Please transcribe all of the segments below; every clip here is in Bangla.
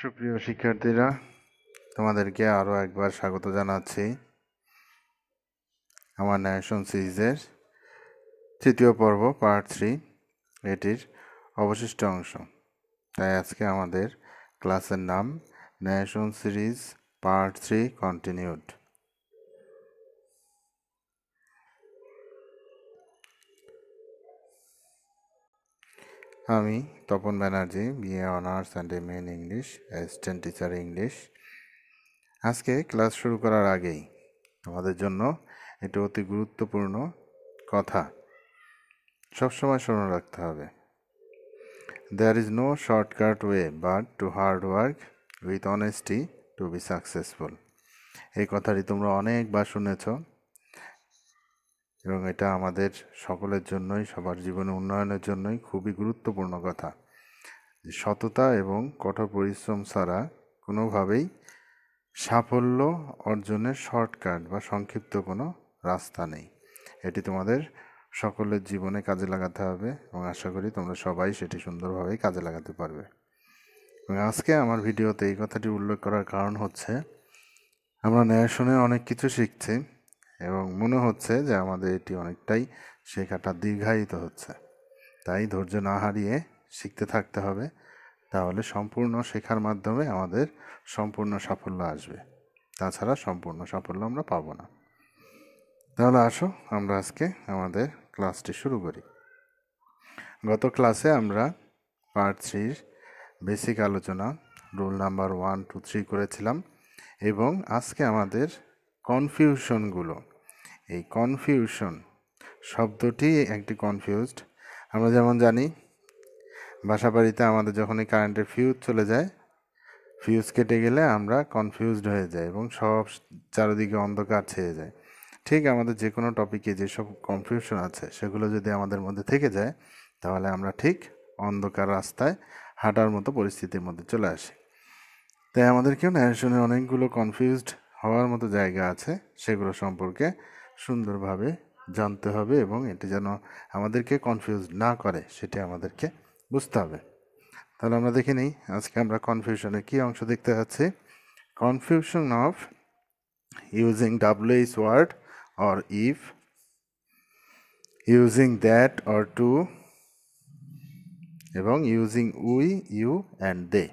সুপ্রিয় শিক্ষার্থীরা, তোমাদেরকে আরও একবার স্বাগত জানাচ্ছি আমার ন্যাশন সিরিজের তৃতীয় পর্ব, পার্ট থ্রি, এটির অবশিষ্ট অংশ। তাই আজকে আমাদের ক্লাসের নাম narration series part three continued. আমি Tapan Banerjee BA honours and M in English assistant teacher English আজকে ক্লাস শুরু করার আগেই তোমাদের জন্য একটি অতি গুরুত্বপূর্ণ কথা সবসময় স্মরণ রাখতে হবে। There is no shortcut way but to hard work with honesty to be successful এই কথাটি তোমরা অনেকবার শুনেছ। এবং এটা আমাদের সকলের জন্যই, সবার জীবনে উন্নয়নের জন্যই খুবই গুরুত্বপূর্ণ কথা। সততা এবং কঠোর পরিশ্রম ছাড়া কোনোভাবেই সাফল্য অর্জনের শর্টকাট বা সংক্ষিপ্ত কোনো রাস্তা নেই। এটি তোমাদের সকলের জীবনে কাজে লাগাতে হবে এবং আশা করি তোমরা সবাই সেটি সুন্দরভাবে কাজে লাগাতে পারবে। এবং আজকে আমার ভিডিওতে এই কথাটি উল্লেখ করার কারণ হচ্ছে, আমরা ন্যায় শুনে অনেক কিছু শিখছি। এবং মনে হচ্ছে যে আমাদের এটি অনেকটাই শেখাটা দীর্ঘায়িত হচ্ছে। তাই ধৈর্য না হারিয়ে শিখতে থাকতে হবে। তাহলে সম্পূর্ণ শেখার মাধ্যমে আমাদের সম্পূর্ণ সাফল্য আসবে। তাছাড়া সম্পূর্ণ সাফল্য আমরা পাবো না। তাহলে আসো, আমরা আজকে আমাদের ক্লাসটি শুরু করি। গত ক্লাসে আমরা পার্ট থ্রির বেসিক আলোচনা, rule number one, two, three করেছিলাম এবং আজকে আমাদের কনফিউশনগুলো এই কনফিউশন শব্দটি একটি কনফিউজড আমরা যেমন জানি বাসা বাড়িতে আমাদের যখন এই কারেন্টের ফিউজ চলে যায় ফিউজ কেটে গেলে আমরা কনফিউজড হয়ে যাই এবং সব চারিদিকে অন্ধকার ছেয়ে যায়। ঠিক আমাদের যে কোনো টপিকে যেসব কনফিউশন আছে, সেগুলো যদি আমাদের মধ্যে থেকে যায়, তাহলে আমরা ঠিক অন্ধকার রাস্তায় হাঁটার মতো পরিস্থিতির মধ্যে চলে আসি। তাই আমাদেরকেও ন্যারেশনে অনেকগুলো কনফিউজড হওয়ার মতো জায়গা আছে, সেগুলো সম্পর্কে সুন্দরভাবে জানতে হবে এবং এটি যেন আমাদেরকে কনফিউজ না করে, সেটি আমাদেরকে বুঝতে হবে। তাহলে আমরা দেখে নিই, আজকে আমরা কনফিউশনের কী অংশ দেখতে পাচ্ছি confusion of using WH word or if using that or to এবং using we you and they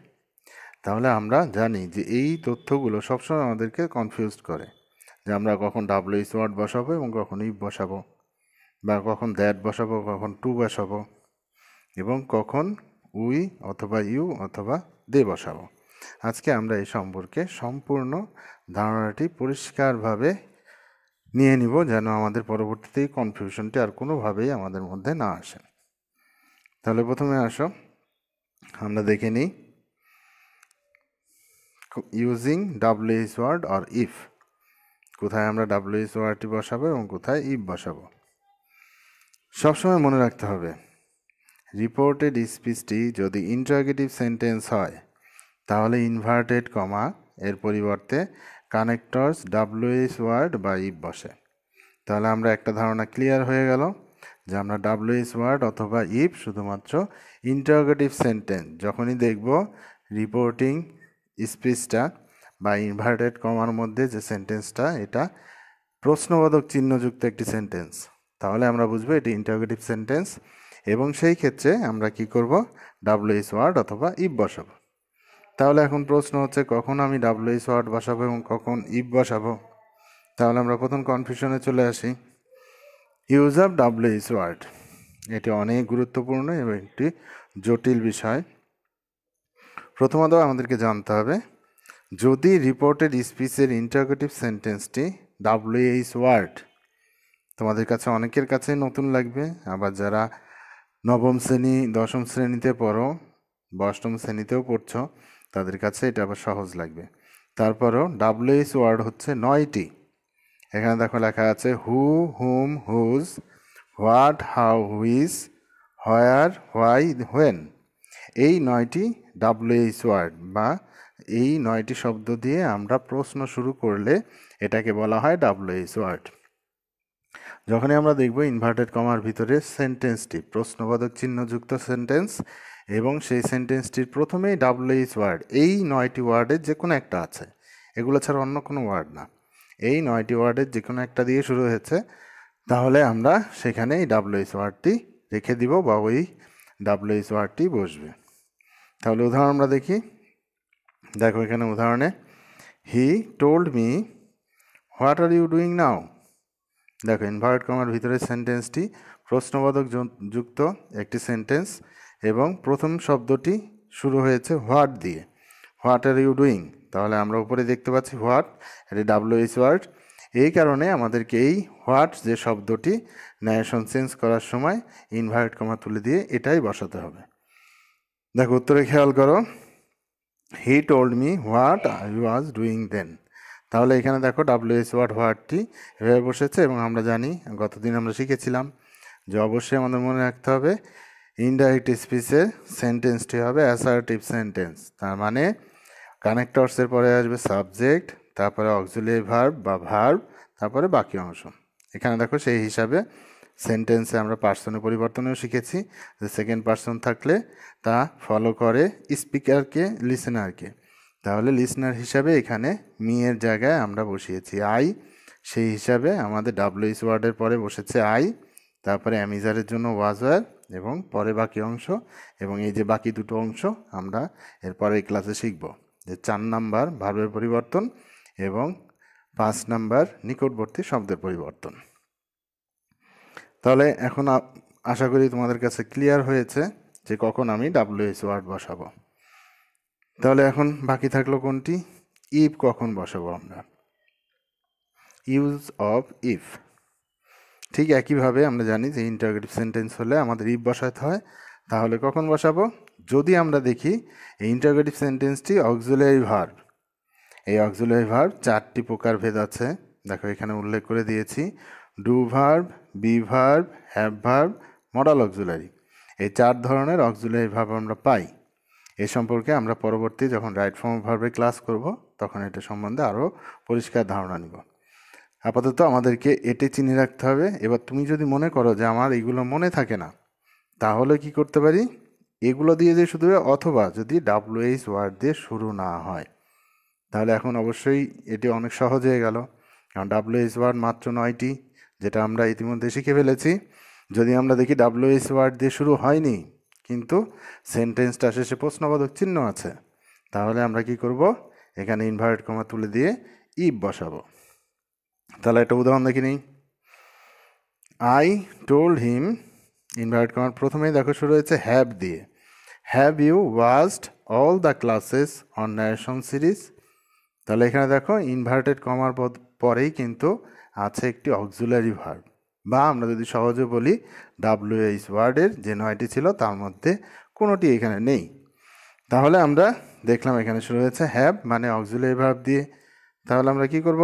তাহলে আমরা জানি যে এই তথ্যগুলো সবসময় আমাদেরকে কনফিউজ করে। যে আমরা কখন ডাব্লিউএইচ ওয়ার্ড বসাবো এবং কখন ইফ বসাবো, বা কখন দ্যাট বসাবো, কখন টু বসাবো, এবং কখন উই অথবা ইউ অথবা দে বসাবো। আজকে আমরা এই সম্পর্কে সম্পূর্ণ ধারণাটি পরিষ্কারভাবে নিয়ে নিব যেন আমাদের পরবর্তীতে এই কনফিউশনটি আর কোনোভাবেই আমাদের মধ্যে না আসে। তাহলে প্রথমে আসো, আমরা দেখে নিই। Using WH word or if কোথায় আমরা ডাব্লিউএইচ ওয়ার্ডটি বসাবো এবং কোথায় ইফ বসাবো? সবসময় মনে রাখতে হবে রিপোর্টেড স্পিচটি যদি ইন্টারগেটিভ সেন্টেন্স হয়, তাহলে ইনভার্টেড কমা এর পরিবর্তে কানেক্টরস ডাব্লিউএইচ ওয়ার্ড বা ইফ বসে। তাহলে আমরা একটা ধারণা ক্লিয়ার হয়ে গেল যে আমরা ডাব্লিউএইচ ওয়ার্ড অথবা ইফ শুধুমাত্র ইন্টারগেটিভ সেন্টেন্স যখনই দেখব রিপোর্টিং স্পিচটা বা ইনভার্টেড কমার মধ্যে যে সেন্টেন্সটা এটা প্রশ্নবোধক চিহ্নযুক্ত একটি সেন্টেন্স তাহলে আমরা বুঝব এটি ইন্টারগেটিভ সেন্টেন্স এবং সেই ক্ষেত্রে আমরা কি করব? ডাব্লিউএইচ ওয়ার্ড অথবা ইফ বসাবো। তাহলে এখন প্রশ্ন হচ্ছে, কখন আমি ডাব্লিউএইচ ওয়ার্ড বসাবো এবং কখন ইফ বসাবো? তাহলে আমরা প্রথম কনফিউশনে চলে আসি। ইউজ অফ ডাব্লিউএইচ ওয়ার্ড এটি অনেক গুরুত্বপূর্ণ এবং একটি জটিল বিষয়। প্রথমত আমাদেরকে জানতে হবে যদি রিপোর্টেড স্পিচের ইন্টারগেটিভ সেন্টেন্সটি ডাব্লিউএইচ ওয়ার্ড তোমাদের কাছে অনেকের কাছে নতুন লাগবে। আবার যারা নবম শ্রেণি, দশম শ্রেণীতে পড়ো অষ্টম শ্রেণীতেও পড়ছো, তাদের কাছে এটা আবার সহজ লাগবে। তারপরও ডাব্লিউএইচ ওয়ার্ড হচ্ছে নয়টি। এখানে দেখো লেখা আছে who whom whose what how which where why when এই নয়টি ডাব্লিউএইচ ওয়ার্ড বা এই নয়টি শব্দ দিয়ে আমরা প্রশ্ন শুরু করলে এটাকে বলা হয় ডাব্লিউএইচ ওয়ার্ড যখনই আমরা দেখব ইনভার্টেড কমার ভিতরে সেন্টেন্সটি প্রশ্নবোধক চিহ্নযুক্ত সেন্টেন্স এবং সেই সেন্টেন্সটির প্রথমেই ডাব্লিউএইচ ওয়ার্ড এই নয়টি ওয়ার্ডের যে কোনো একটা আছে। এগুলো ছাড়া অন্য কোনো ওয়ার্ড না। এই নয়টি ওয়ার্ডের যে কোনো একটা দিয়ে শুরু হয়েছে। তাহলে আমরা সেখানে এই ডাব্লিউএইচ ওয়ার্ডটি রেখে দিব বা ওই ডাব্লিউএইচ ওয়ার্ডটি বসবে। তাহলে উদাহরণ আমরা দেখি। দেখো এখানে উদাহরণে he told me what are you doing now দেখো ইনভার্ট কমার ভিতরে সেন্টেন্সটি প্রশ্নবোধক যুক্ত একটি সেন্টেন্স এবং প্রথম শব্দটি শুরু হয়েছে হোয়াট দিয়ে। হোয়াট আর ইউ ডুইং তাহলে আমরা উপরে দেখতে পাচ্ছি হোয়াট এটি ডাব্লিউএইচ ওয়ার্ড এই কারণে আমাদেরকে এই হোয়াট যে শব্দটি ন্যারেশন চেঞ্জ করার সময় ইনভার্ট কমা তুলে দিয়ে এটাই বসাতে হবে। দেখো, উত্তরে খেয়াল করো। He told me what I was doing then তাহলে এখানে দেখো ডাব্লিউএস ওয়ার্ড হোয়াটটি এভাবে বসেছে এবং আমরা জানি, গতদিন আমরা শিখেছিলাম যে অবশ্যই আমাদের মনে রাখতে হবে ইনডাইরেক্ট স্পিচের সেন্টেন্সটি হবে অ্যাসার্টিভ সেন্টেন্স তার মানে কানেক্টরসের পরে আসবে সাবজেক্ট তারপরে অক্সিলিয়ারি ভার্ব বা ভার্ব তারপরে বাকি অংশ। এখানে দেখো সেই হিসাবে সেন্টেন্সে আমরা পার্সনের পরিবর্তনেও শিখেছি। যে সেকেন্ড পার্সন থাকলে তা ফলো করে স্পিকারকে লিসেনারকে তাহলে লিসনার হিসাবে এখানে মিয়ের জায়গায় আমরা বসিয়েছি। আই সেই হিসাবে আমাদের ডাব্লিউএস ওয়ার্ডের পরে বসেছে আই তারপরে অ্যামিজারের জন্য ওয়াজওয়ার এবং পরে বাকি অংশ এবং এই যে বাকি দুটো অংশ আমরা এরপরে ক্লাসে শিখব। যে চার নাম্বার ভার্বের পরিবর্তন এবং পাঁচ নাম্বার নিকটবর্তী শব্দের পরিবর্তন। তাহলে এখন আশা করি তোমাদের কাছে ক্লিয়ার হয়েছে যে কখন আমি ডাব্লিউএস ওয়ার্ড বসাবো। তাহলে এখন বাকি থাকল কোনটি? ইফ কখন বসাবো আমরা? ইউজ অফ ইফ ঠিক একইভাবে আমরা জানি যে ইন্টারগ্রেটিভ সেন্টেন্স হলে আমাদের ইফ বসাতে হয়। তাহলে কখন বসাবো? যদি আমরা দেখি এই ইন্টারগ্রেটিভ সেন্টেন্সটি অক্সুলারি ভার্ব এই অক্সুলারি ভার্ব চারটি প্রকার ভেদ আছে। দেখো এখানে উল্লেখ করে দিয়েছি। Do verb be verb have verb modal auxiliary. এই চার ধরনের অক্সুলারি ভার্ব আমরা পাই। এ সম্পর্কে আমরা পরবর্তী যখন রাইট ফর্ম ভার্বে ক্লাস করব, তখন এটা সম্বন্ধে আরও পরিষ্কার ধারণা নিব। আপাতত আমাদেরকে এটি চিনে রাখতে হবে। এবার তুমি যদি মনে করো যে আমার এগুলো মনে থাকে না, তাহলে কি করতে পারি? এগুলো দিয়ে যে শুধু অথবা যদি ডাব্লিউএইচ ওয়ার্ড দিয়ে শুরু না হয়, তাহলে এখন অবশ্যই এটি অনেক সহজ হয়ে গেল। কারণ ডাব্লিউএইচ ওয়ার্ড মাত্র নয়টি যেটা আমরা ইতিমধ্যে শিখে ফেলেছি। যদি আমরা দেখি ডাব্লিউএইচ ওয়ার্ড দিয়ে শুরু হয়নি, কিন্তু সেন্টেন্সটা শেষে প্রশ্নবোধক চিহ্ন আছে, তাহলে আমরা কি করব? এখানে ইনভার্ট কমা তুলে দিয়ে ইফ বসাবো। তাহলে একটা উদাহরণ দেখি নিই। আই টোল্ড হিম ইনভার্ট কমার প্রথমেই দেখো শুরু হয়েছে হ্যাভ দিয়ে। Have you watched all the classes on narration series তাহলে এখানে দেখো ইনভার্টেড কমার পরেই কিন্তু আছে একটি অক্সুলারি ভার্ব বা আমরা যদি সহজে বলি ডাব্লিউএইচ ওয়ার্ডের যে নয়টি ছিল তার মধ্যে কোনোটি এখানে নেই। তাহলে আমরা দেখলাম এখানে শুরু হয়েছে হ্যাভ মানে অক্সুলারি ভার্ব দিয়ে। তাহলে আমরা কি করব?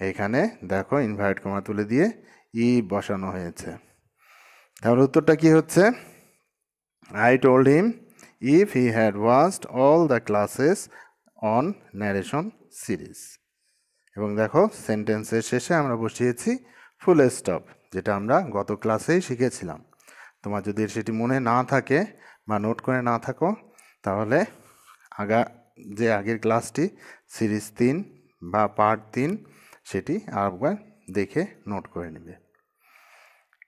এখানে দেখো ইনভার্ট কমা তুলে দিয়ে ই বসানো হয়েছে। তাহলে উত্তরটা কি হচ্ছে? I told him if he had watched all the classes on narration series এবং দেখো সেন্টেন্সের শেষে আমরা বসিয়েছি ফুল স্টপ যেটা আমরা গত ক্লাসেই শিখেছিলাম। তোমার যদি সেটি মনে না থাকে বা নোট করে না থাকো, তাহলে আগা, যে আগের ক্লাসটি সিরিজ তিন বা পার্ট তিন, সেটি আরেকবার দেখে নোট করে নেবে।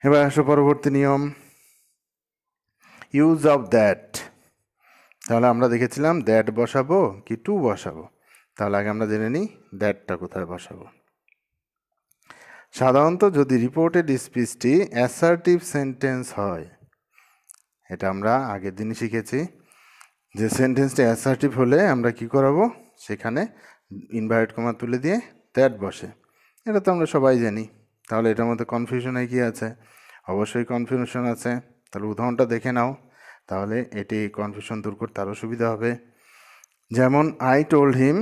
এবার আসো পরবর্তী নিয়ম। ইউজ অফ দ্যাট তাহলে আমরা দেখেছিলাম দ্যাট বসাবো কি টু বসাবো? তাহলে আগে আমরা জেনে নিই দ্যাটটা কোথায় বসাবো। সাধারণত যদি রিপোর্টেড স্পিচটি অ্যাসার্টিভ সেন্টেন্স হয়, এটা আমরা আগের দিনই শিখেছি, যে সেন্টেন্সটি অ্যাসার্টিভ হলে আমরা কি করাবো? সেখানে ইনভাইট কমা তুলে দিয়ে দ্যাট বসে। এটা তো আমরা সবাই জানি। তাহলে এটার মধ্যে কনফিউশনে কি আছে? অবশ্যই কনফিউশন আছে। তাহলে উদাহরণটা দেখে নাও। তাহলে এটি কনফিউশন দূর করতে আরও সুবিধা হবে। যেমন I told him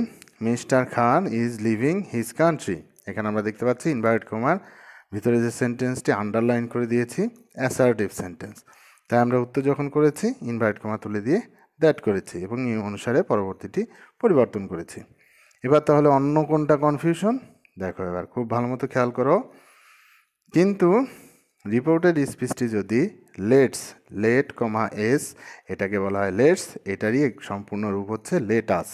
mister Khan is leaving his country. এখানে আমরা দেখতে পাচ্ছি ইনভার্ট কুমার। ভিতরে যে সেন্টেন্সটি আন্ডারলাইন করে দিয়েছি অ্যাসার্টিভ সেন্টেন্স তাই আমরা উত্তর যখন করেছি ইনভার্ট কমা তুলে দিয়ে দ্যাট করেছি এবং এই অনুসারে পরবর্তীটি পরিবর্তন করেছি। এবার তাহলে অন্য কোনটা কনফিউশন দেখো এবার, খুব ভালো মতো খেয়াল করো। কিন্তু রিপোর্টেড স্পিচটি যদি লেটস লেট কমা এস এটাকে বলা হয় লেটস এটারই সম্পূর্ণ রূপ হচ্ছে লেটাস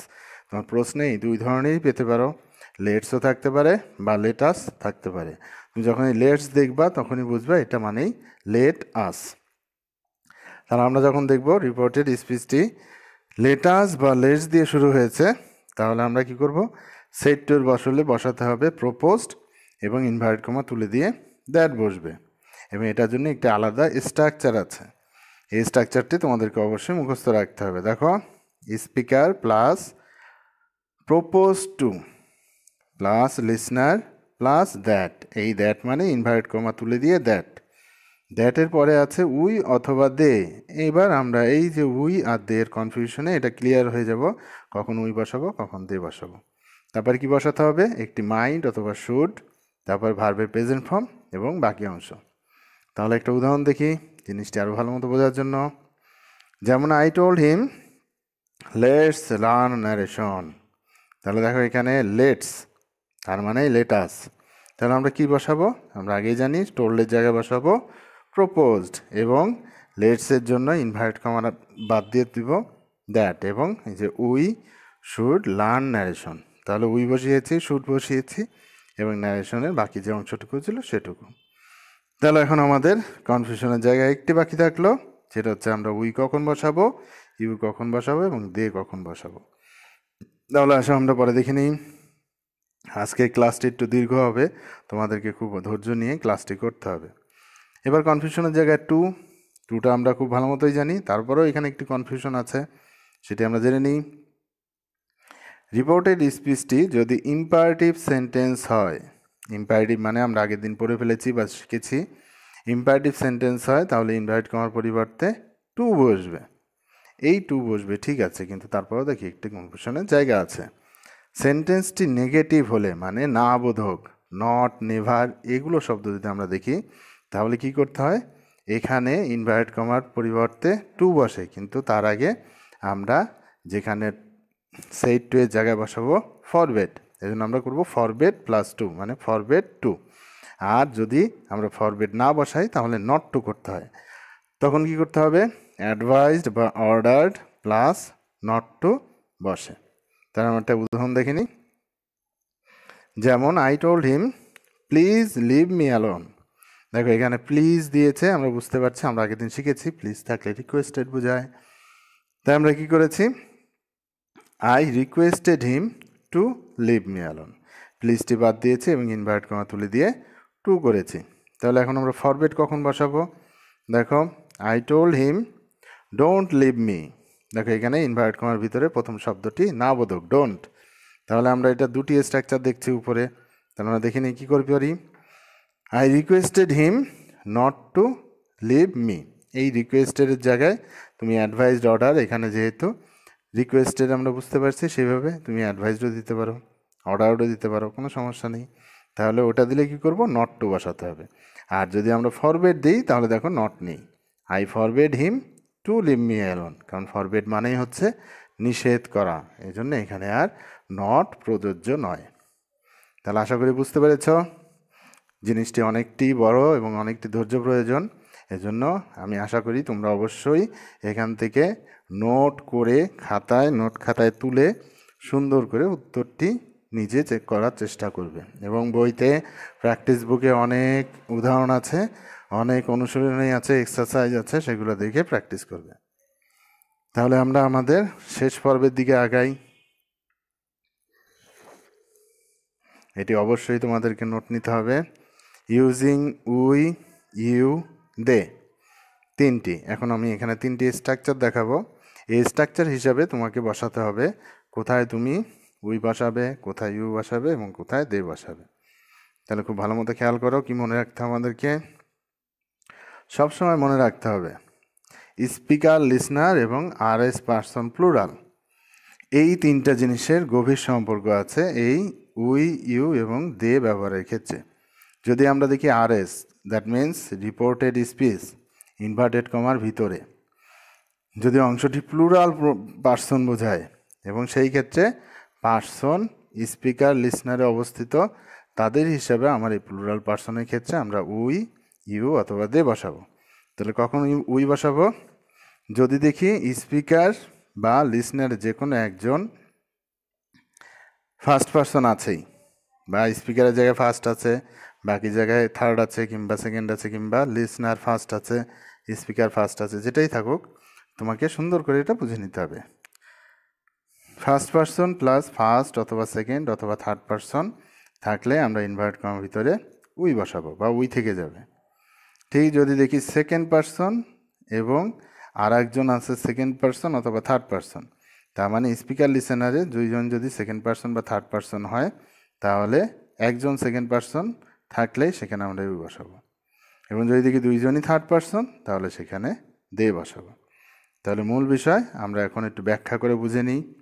তোমার প্রশ্নে এই দুই ধরনেরই পেতে পারো। লেটসও থাকতে পারে বা লেটাস থাকতে পারে। তুমি যখনই লেটস দেখবা তখনই বুঝবা এটা মানেই লেট আস। তাহলে আমরা যখন দেখব রিপোর্টেড স্পিচটি লেটাস বা লেটস দিয়ে শুরু হয়েছে, তাহলে আমরা কি করব? সেট টুর বসলে বসাতে হবে প্রপোজড এবং ইনভার্ট কমা তুলে দিয়ে দ্যাট বসবে। এবং এটার জন্য একটি আলাদা স্ট্রাকচার আছে। এই স্ট্রাকচারটি তোমাদেরকে অবশ্যই মুখস্থ রাখতে হবে। দেখো, speaker plus propose to plus listener plus that. এই দ্যাট মানে ইনভার্ট কমা তুলে দিয়ে দ্যাট। দ্যাটের পরে আছে উই অথবা দে। এবার আমরা এই যে উই আর দে এর কনফিউশনে এটা ক্লিয়ার হয়ে যাব, কখন উই বসাবো, কখন দে বসাবো। তারপর কি বসাতে হবে? একটি মাইন্ড অথবা শুড, তারপর ভার্বের প্রেজেন্ট ফর্ম এবং বাকি অংশ। তাহলে একটা উদাহরণ দেখি, জিনিসটি আরও ভালো মতো বোঝার জন্য। যেমন I told him, let's learn narration. তাহলে দেখো এখানে লেটস, তার মানে লেটাস। তাহলে আমরা কি বসাবো? আমরা আগেই জানি টোল্ডের জায়গায় বসাবো প্রপোজড এবং লেটসের জন্য ইনভাইট কমার বাদ দিয়ে দিব দ্যাট এবং এই যে উই শুড লার্ন ন্যারেশন তাহলে উই বসিয়েছি, শুড বসিয়েছি এবং ন্যারেশনের বাকি যে অংশটুকু ছিল সেটুকু। তাহলে এখন আমাদের কনফিউশনের জায়গায় একটি বাকি থাকল, সেটা হচ্ছে আমরা উই কখন বসাবো, ইউ কখন বসাবো এবং দে কখন বসাবো। তাহলে আসো, আমরা পরে দেখে নিই। আজকে ক্লাসটি একটু দীর্ঘ হবে, তোমাদেরকে খুব ধৈর্য নিয়ে ক্লাসটি করতে হবে। এবার কনফিউশনের জায়গায় টু টুটা আমরা খুব ভালো মতোই জানি, তারপরেও এখানে একটি কনফিউশন আছে, সেটি আমরা জেনে নিই। রিপোর্টেড স্পিচটি যদি ইম্পারেটিভ সেন্টেন্স হয় ইম্পারেটিভ মানে আমরা আগের দিন পড়ে ফেলেছি বা শিখেছি ইম্পারেটিভ সেন্টেন্স হয়, তাহলে ইনভাইট কমার পরিবর্তে টু বসবে। এই টু বসবে, ঠিক আছে, কিন্তু তারপরেও দেখি একটি কনফিউশনের জায়গা আছে। সেন্টেন্সটি নেগেটিভ হলে মানে না বোধক নট নেভার এগুলো শব্দ যদি আমরা দেখি, তাহলে কি করতে হয়? এখানে ইনভাইট কমার পরিবর্তে টু বসে, কিন্তু তার আগে আমরা যেখানে সেইট টু এর জায়গায় বসাবো ফরবেট এই জন্য আমরা করব ফরবেট প্লাস টু মানে ফরবেট টু আর যদি আমরা ফরবেট না বসাই, তাহলে নট টু করতে হয়। তখন কি করতে হবে? অ্যাডভাইসড বা অর্ডার্ড প্লাস নট টু বসে। তার আমরা একটা উদাহরণ দেখে নিই। যেমন I told him please leave me alone দেখো, এখানে প্লিজ দিয়েছে, আমরা বুঝতে পারছি, আমরা আগের দিন শিখেছি প্লিজ থাকলে রিকোয়েস্টেড বোঝায়। তাই আমরা কি করেছি? I requested him to leave me alone প্লিজটি বাদ দিয়েছি এবং ইনভাইট কমা তুলে দিয়ে টু করেছি। তাহলে এখন আমরা ফরবেট কখন বসাবো? দেখো I told him don't leave me দেখো, এখানে ইনভার্ট কমার ভিতরে প্রথম শব্দটি না বোধক ডোন্ট তাহলে আমরা এটা দুটি স্ট্রাকচার দেখছি উপরে। তাহলে আমরা দেখি নিই কী করতে পারি? I requested him not to leave me এই রিকোয়েস্টের জায়গায় তুমি অ্যাডভাইসড অর্ডার এখানে যেহেতু রিকোয়েস্টেড আমরা বুঝতে পারছি, সেভাবে তুমি অ্যাডভাইসডও দিতে পারো অর্ডারও দিতে পারো, কোনো সমস্যা নেই। তাহলে ওটা দিলে কি করব? নট টু বসাতে হবে। আর যদি আমরা ফরবেড দিই, তাহলে দেখো নট নেই। I forbade him to leave me alone কারণ ফরবেড মানেই হচ্ছে নিষেধ করা। এই জন্য এখানে আর নট প্রযোজ্য নয়। তাহলে আশা করি বুঝতে পেরেছ, জিনিসটি অনেকটি বড় এবং অনেকটি ধৈর্য প্রয়োজন। এজন্য আমি আশা করি তোমরা অবশ্যই এখান থেকে নোট করে খাতায় নোট খাতায় তুলে সুন্দর করে উত্তরটি নিজে চেক করার চেষ্টা করবে। এবং বইতে প্র্যাকটিস বুকে অনেক উদাহরণ আছে। অনেক অনুশীলনী আছে এক্সারসাইজ আছে, সেগুলো দেখে প্র্যাকটিস করবে। তাহলে আমরা আমাদের শেষ পর্বের দিকে আগাই। এটি অবশ্যই তোমাদেরকে নোট নিতে হবে। ইউজিং উই ইউ দে তিনটি। এখন আমি এখানে তিনটি স্ট্রাকচার দেখাবো। এই স্ট্রাকচার হিসাবে তোমাকে বসাতে হবে কোথায় তুমি উই বসাবে, কোথায় ইউ বসাবে এবং কোথায় দে বসাবে। তাহলে খুব ভালো মতো খেয়াল করো, কি মনে রাখতে আমাদেরকে? সবসময় মনে রাখতে হবে। স্পিকার, লিসনার এবং আর এস পার্সন প্লুরাল। এই তিনটা জিনিসের গভীর সম্পর্ক আছে এই, উই, ইউ এবং দে ব্যবহারের ক্ষেত্রে। যদি আমরা দেখি R S that means reported speech, inverted কমার ভিতরে। যদি অংশটি প্লুরাল পার্সন বোঝায় এবং সেই ক্ষেত্রে পার্সন, স্পিকার, লিসনারে অবস্থিত, তাদের হিসাবে আমার এই প্লুরাল পার্সনের ক্ষেত্রে আমরা উই ইউ অথবা দে বসাবো। তাহলে কখন উই- বসাবো। যদি দেখি স্পিকার বা লিসনার যে কোনো একজন ফার্স্ট পারসন আছেই, বা স্পিকারের জায়গায় ফার্স্ট আছে, বাকি জায়গায় থার্ড আছে কিংবা সেকেন্ড আছে কিংবা লিসনার ফার্স্ট আছে, স্পিকার ফার্স্ট আছে, যেটাই থাকুক, তোমাকে সুন্দর করে এটা বুঝে নিতে হবে। ফার্স্ট পারসন প্লাস ফার্স্ট অথবা সেকেন্ড অথবা থার্ড পারসন থাকলে আমরা ইনভার্ট কমার ভিতরে উই বসাবো বা উই থেকে যাবে। ঠিক যদি দেখি সেকেন্ড পারসন এবং আর একজন আছে সেকেন্ড পারসন অথবা থার্ড পারসন তার মানে স্পিকার লিসেনারে দুইজন যদি সেকেন্ড পারসন বা থার্ড পারসন হয়, তাহলে একজন সেকেন্ড পারসন থাকলেই সেখানে আমরা উই বসাবো। এবং যদি দেখি দুইজনই থার্ড পারসন তাহলে সেখানে দে বসাবো। তাহলে মূল বিষয়, আমরা এখন একটু ব্যাখ্যা করে বুঝে নিই।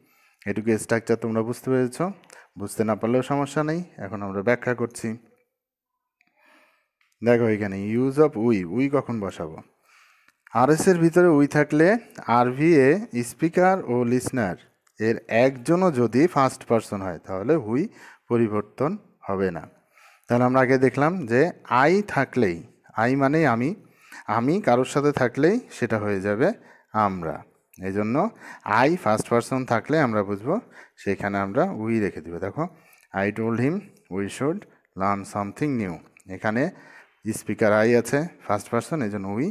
এটুকু স্ট্রাকচার তোমরা বুঝতে পেরেছ। বুঝতে না পারলেও সমস্যা নেই। এখন আমরা ব্যাখ্যা করছি। দেখো এখানে ইউজ অফ উই উই কখন বসাবো? আরএস এর ভিতরে উই থাকলে আরভিএ স্পিকার ও লিসনার এর একজনও যদি ফার্স্ট পারসন হয়, তাহলে হুই পরিবর্তন হবে না। তাহলে আমরা আগে দেখলাম যে আই থাকলেই আই মানেই আমি আমি কারোর সাথে থাকলেই সেটা হয়ে যাবে আমরা। এই জন্য আই ফার্স্ট পারসন থাকলে আমরা বুঝব সেখানে আমরা উই রেখে দেবো। দেখো I told him we should learn something new এখানে স্পিকার আই আছে ফার্স্ট পারসন এই জন্য উই,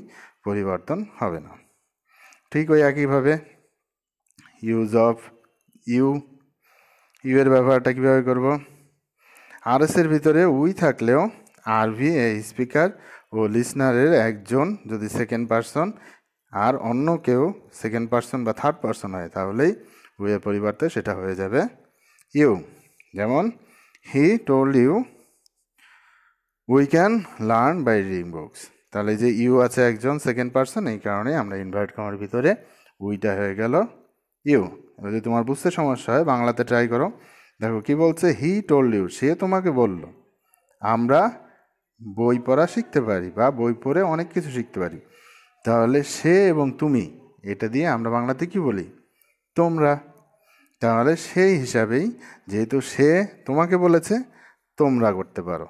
পরিবর্তন হবে না। ঠিক ওই একইভাবে ইউজ অফ ইউ ইউ এর ব্যবহারটা কীভাবে করব? আরএস এর ভিতরে উই থাকলেও আরভি এ স্পিকার ও লিসনারের একজন যদি সেকেন্ড পারসন আর অন্য কেউ সেকেন্ড পারসন বা থার্ড পারসন হয়, তাহলেই উইয়ের পরিবর্তে সেটা হয়ে যাবে ইউ যেমন he told you we can learn by reading books তাহলে যে ইউ আছে একজন সেকেন্ড পার্সন এই কারণে আমরা ইনভার্ট কমার ভিতরে উইটা হয়ে গেল। ইউ যদি তোমার বুঝতে সমস্যা হয়, বাংলাতে ট্রাই করো। দেখো, কি বলছে? হি টোল্ড ইউ সে তোমাকে বলল। আমরা বই পড়া শিখতে পারি বা বই পড়ে অনেক কিছু শিখতে পারি। তাহলে সে এবং তুমি, এটা দিয়ে আমরা বাংলাতে কি বলি? তোমরা। তাহলে সেই হিসাবেই যেহেতু সে তোমাকে বলেছে, তোমরা করতে পারো।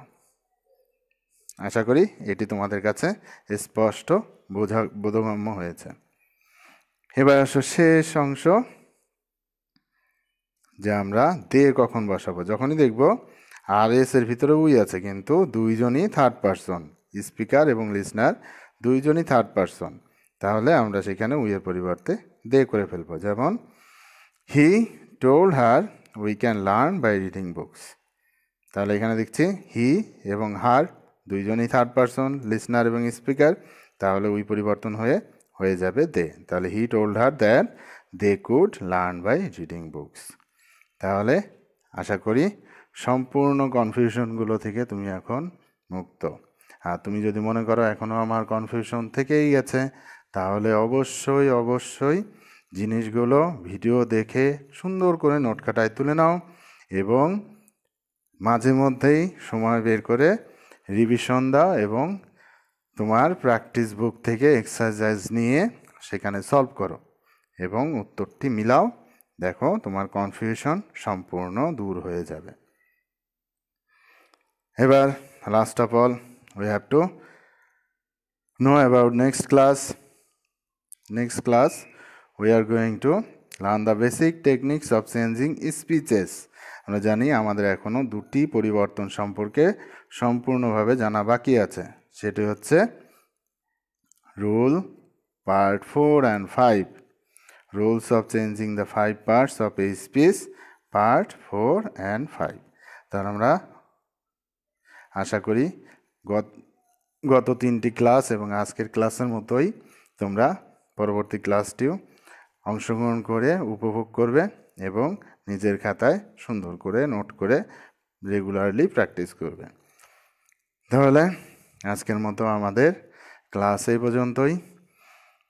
আশা করি এটি তোমাদের কাছে স্পষ্ট বোঝা, বোধগম্য হয়েছে। এবার আসো শেষ অংশ, যে আমরা দে কখন বসাবো। যখনই দেখব আর এস এর ভিতরে উই আছে, কিন্তু দুইজনই থার্ড পারসন স্পিকার এবং লিসনার দুইজনই থার্ড পারসন তাহলে আমরা সেখানে উইয়ের পরিবর্তে দে করে ফেলব। যেমন he told her we can learn by reading books তাহলে এখানে দেখছি হি এবং হার দুইজনই থার্ড পারসন লিসনার এবং স্পিকার তাহলে উই পরিবর্তন হয়ে হয়ে যাবে দে তাহলে he told her that they could learn by reading books তাহলে আশা করি সম্পূর্ণ কনফিউশনগুলো থেকে তুমি এখন মুক্ত। আর তুমি যদি মনে করো এখনও আমার কনফিউশন থেকেই গেছে, তাহলে অবশ্যই অবশ্যই জিনিসগুলো ভিডিও দেখে সুন্দর করে নোট কাটায় তুলে নাও এবং মাঝে মধ্যেই সময় বের করে রিভিশন দাও এবং তোমার প্র্যাকটিস বুক থেকে এক্সারসাইজ নিয়ে সেখানে সলভ করো এবং উত্তরটি মিলাও। দেখো, তোমার কনফিউশন সম্পূর্ণ দূর হয়ে যাবে। এবার last of all we have to know about next class next class we are going to learn the basic techniques of changing speeches আমরা জানি আমাদের এখনও দুটি পরিবর্তন সম্পর্কে সম্পূর্ণভাবে জানা বাকি আছে। সেটি হচ্ছে rule part four and five rules of changing the five parts of a speech part four and five তার আমরা আশা করি গত গত তিনটি ক্লাস এবং আজকের ক্লাসের মতোই তোমরা পরবর্তী ক্লাসটিও অংশগ্রহণ করে উপভোগ করবে এবং নিজের খাতায় সুন্দর করে নোট করে রেগুলারলি প্র্যাকটিস করবে। তাহলে আজকের মতো আমাদের ক্লাস এই পর্যন্তই।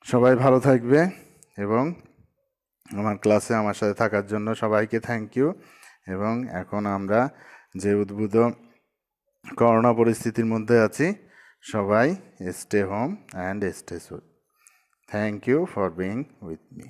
সবাই ভালো থাকবে এবং আমার ক্লাসে আমার সাথে থাকার জন্য সবাইকে থ্যাংক ইউ এবং এখন আমরা যে উদ্ভূত করোনা পরিস্থিতির মধ্যে আছি, সবাই stay home and stay safe thank you for being with me